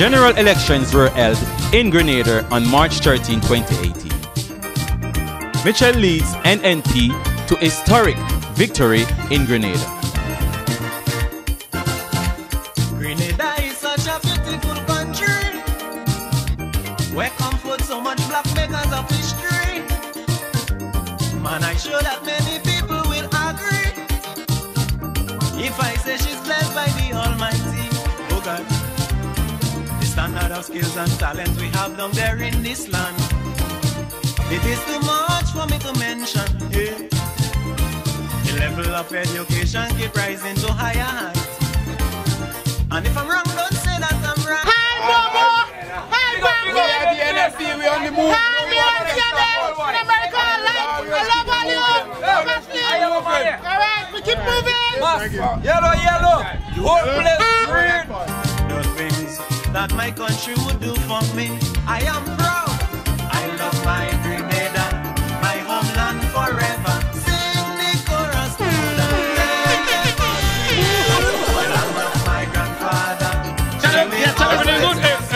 General elections were held in Grenada on March 13, 2018. Mitchell leads NNP to historic victory in Grenada. Grenada is such a beautiful country where so much black makers of history. Man, I'm sure that many people will agree if I say she's blessed by the Almighty. Of skills and talent we have down there in this land. It is too much for me to mention. Yeah. The level of education keep rising to higher heights. And if I'm wrong, don't say that I'm right. Hi, Bobo! Hi, Bobo! The NNP, we on the move. Hi, me on Seven! In America, I like, I love all you! I'm asleep! Alright, we keep moving! Yellow, yellow. The whole place green. The that my country would do for me, I am proud. I love my Grenada, my homeland forever. Sing the chorus to the Well, I love my grandfather.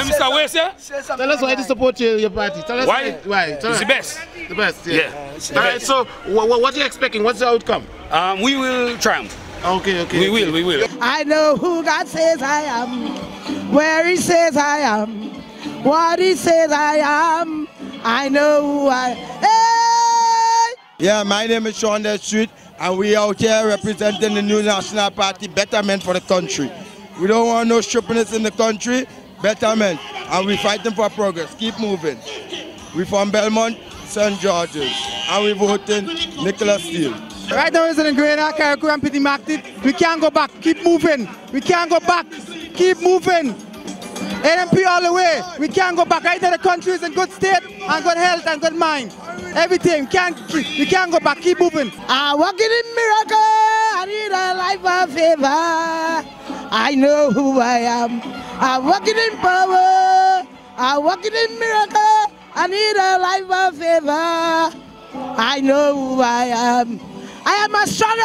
Mr. West, yeah? Tell us why to support your, your party. Tell us Why? why. Tell It's us. the best. The best, yeah. Yeah, it's the All right, so wha- wha- what are you expecting? What's the outcome? Um, we will triumph. Okay, okay. We okay. will, we will. I know who God says I am, where He says I am, what He says I am. I know who I Hey! Yeah, my name is Sean Street, and we out here representing the new National Party, Betterment for the country. We don't want no stupidness in the country, betterment, and we're fighting for progress. Keep moving. We from Belmont, St. George's, and we voting Nickolas Steele. Right now it's in Grenada, Carriacou and Petite Martinique. We can't go back. Keep moving. We can't go back. Keep moving. NNP all the way. We can't go back. Right now the country is in good state and good health and good mind. Everything. Can't we can't go back. Keep moving. I'm walk in miracle. I need a life of favor. I know who I am. I'm walking in power. I'm walking in miracle. I need a life of favor. I know who I am. I am a stronger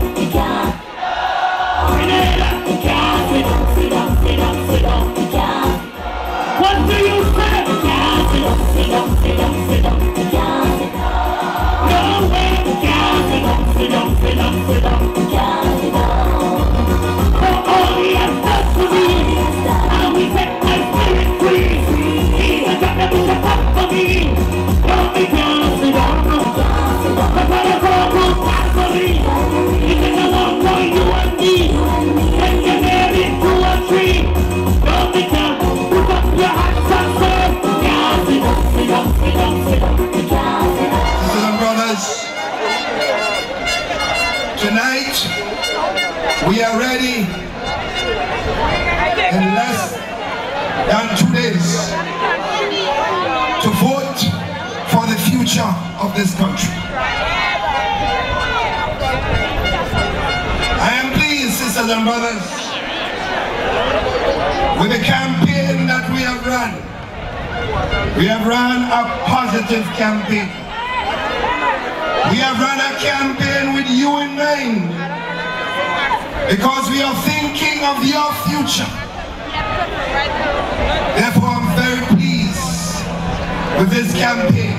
brothers, tonight we are ready in less than two days to vote for the future of this country. I am pleased, sisters and brothers, with the campaign that we have run. We have run a positive campaign. We have run a campaign with you in mind because we are thinking of your future. Therefore, I'm very pleased with this campaign.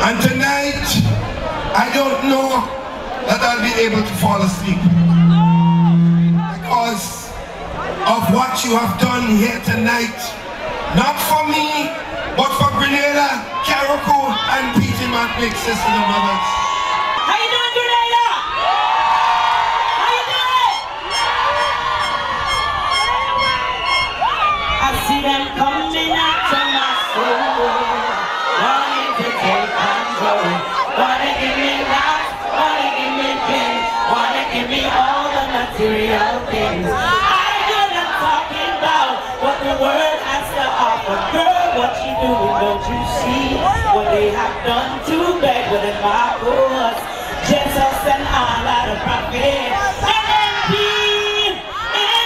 And tonight, I don't know that I'll be able to fall asleep because of what you have done here tonight. Not for me, but for Grenada, Carriacou, and Petite Martinique, sisters and brothers. How you doing, Grenada? How you doing? I see them coming after my soul, wanting to take control. Wanna give me life, wanna give me things, wanna give me all the material things. don't you see what they have done to me? within my course? Jesus and Allah the prophet. And he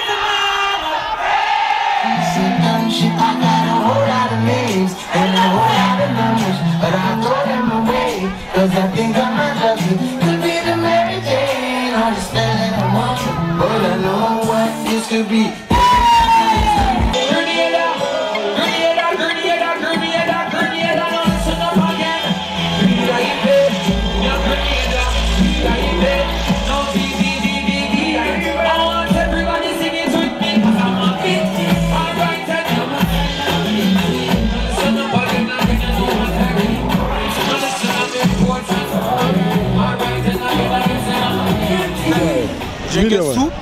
the man of faith. She done shit, I got a whole lot of names and a whole lot of numbers, but I throw them away, cause I think I might love you. Could be the Mary Jane, or the Stella and Walter, but I know what this could be. Drinking soup,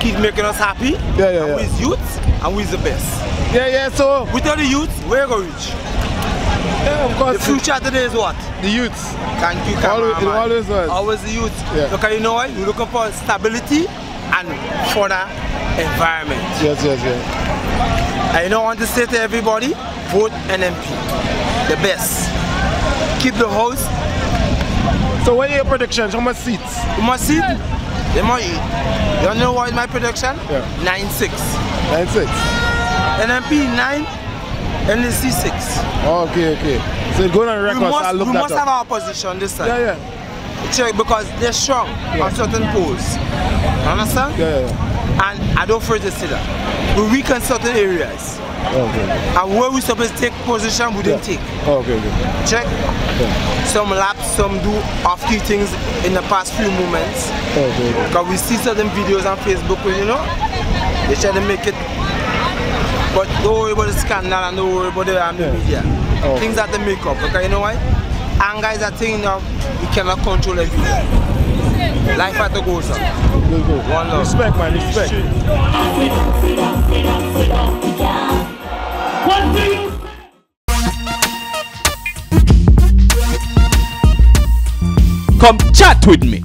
keep making us happy. Yeah, yeah, and yeah. We's youth and we's the best. Yeah, yeah, so, Without the youth, we're going to reach. yeah, of course. The future today is what? the youths. Thank you, Always- it cameraman. always was. Always the youth. Yeah. Because you know what? We're looking for stability and for further environment. Yes, yes, yes. I don't want to say to everybody, vote NNP. The best. Keep the house. So what are your predictions? How much seats? You must see must eat. You don't know what is my prediction? Yeah. 9-6. Nine six. NNP 9, NDC 6. Okay, okay. So going on We record, so must, I'll look we that must have our position this time. Yeah, yeah. Check because they're strong on certain poles. Understand? Yeah, yeah, yeah. And I don't to say that. We weak in certain areas. Okay, And where we supposed to take position, we didn't take. okay, okay. Check. Some laps, some do off key things in the past few moments. Okay, okay. Because we see certain videos on Facebook, where, you know, they try to make it. But don't worry about the scandal and don't worry about the um, Yeah. media. Okay. Things that they make up. Because you know why? Anger is a thing now, we cannot control everything. Life has to go, sir. One love. Respect, man, respect. Come chat with me